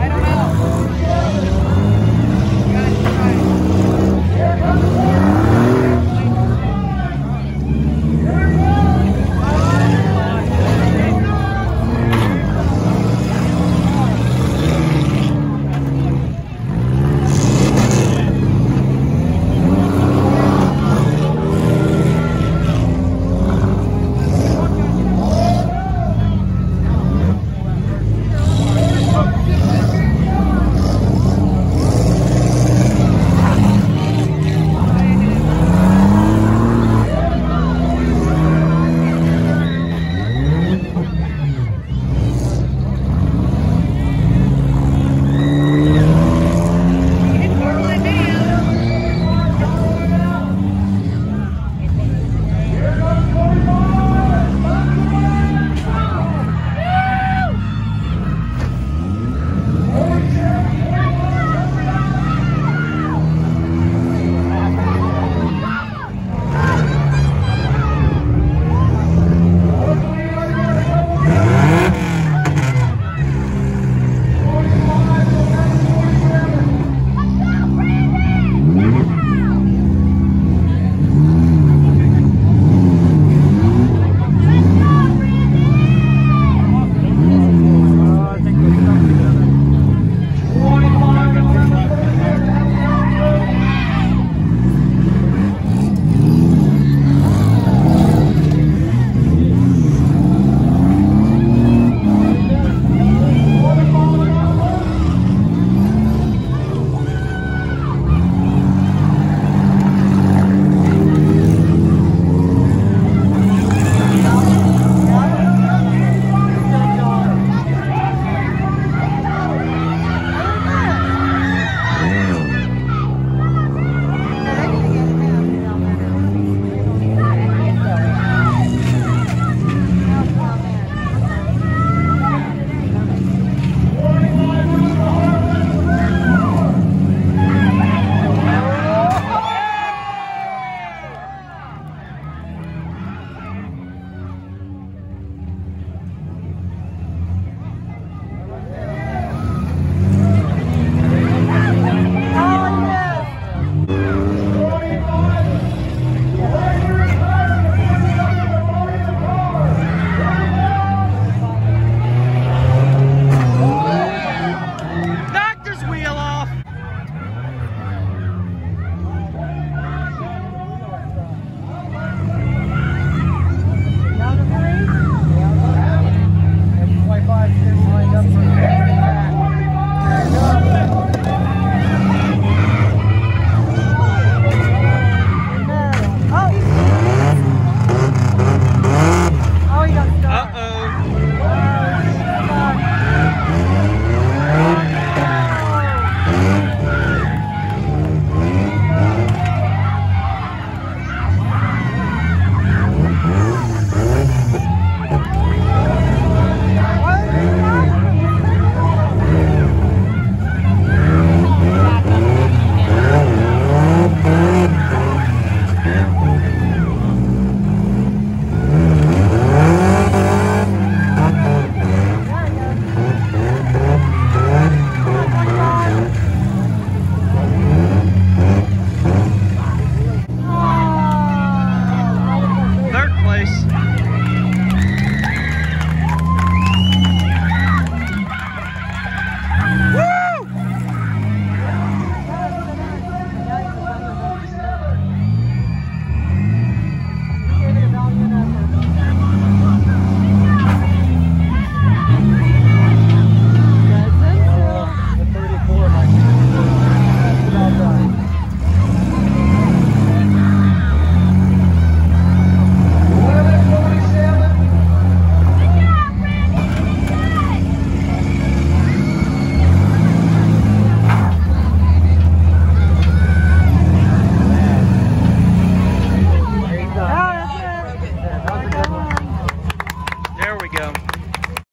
I don't know.